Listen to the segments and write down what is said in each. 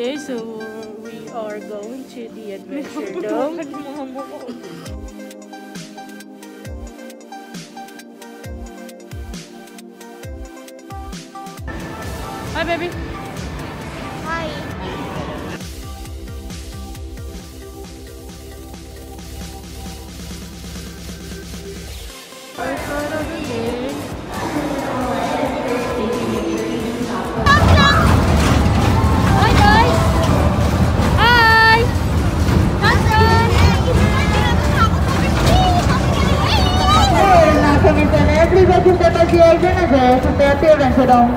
Okay, so we are going to the Adventure Dome. Hi, baby. The appearance at all.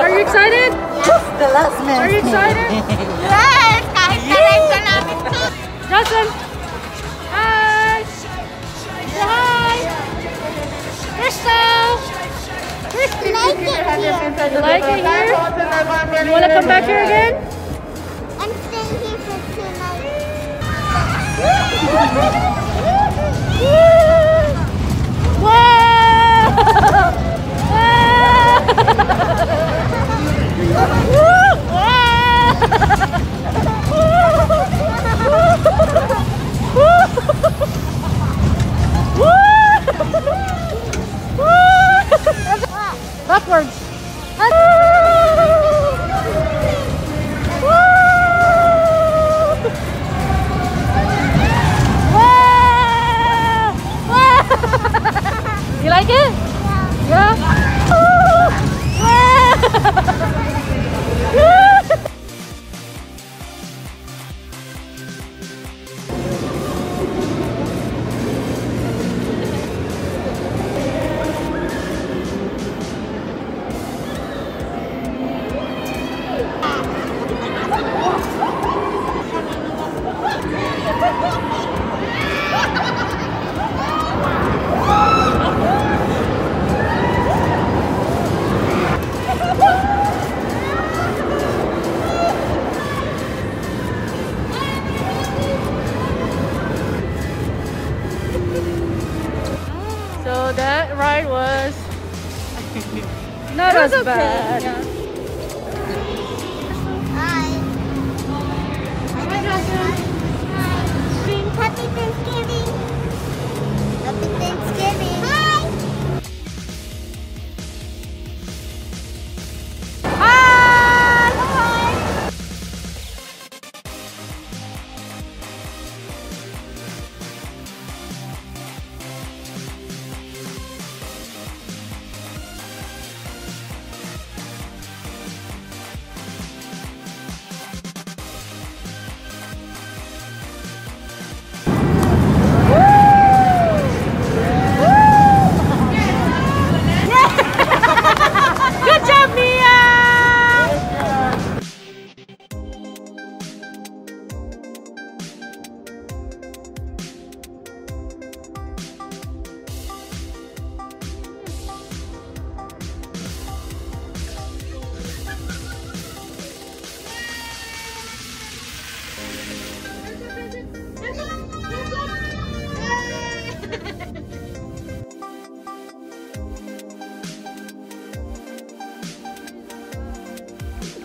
Are you excited? Just the last man. Are you excited? Yes, kahit talento namin to. Johnson! Hi! Say hi! Crystal! Like it here. You like it here? You want to come back here again? I'm staying here for two Backwards! that ride was not as bad. Hi.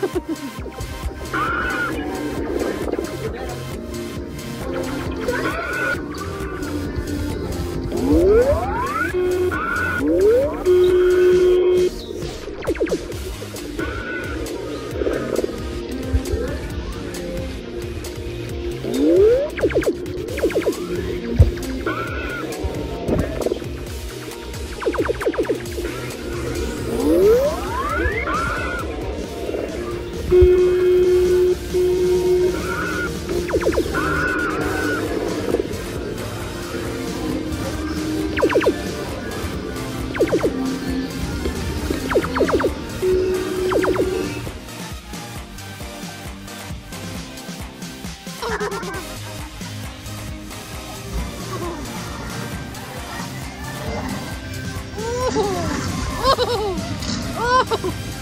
you. I